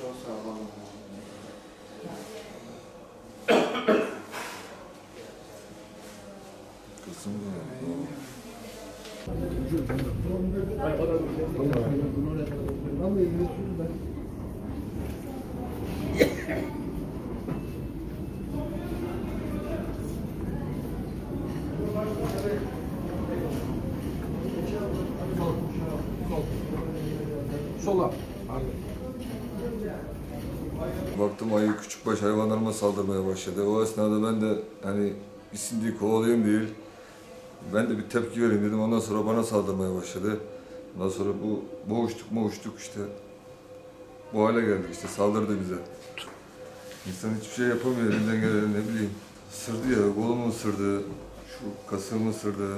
Çok Sola. Abi. Baktım ayı küçükbaş hayvanlarıma saldırmaya başladı. O esnada ben de hani isim diye kovalayayım değil. Ben de bir tepki vereyim dedim. Ondan sonra bana saldırmaya başladı. Ondan sonra bu boğuştuk boğuştuk işte. Bu hale geldik işte saldırdı bize. İnsan hiçbir şey yapamıyor elinden geleni ne bileyim. Isırdı ya kolumu ısırdı. Şu kasığımı ısırdı.